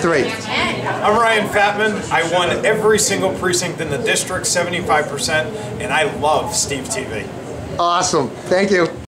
Three. I'm Ryan Fattman. I won every single precinct in the district, 75%, and I love Steve TV. Awesome. Thank you.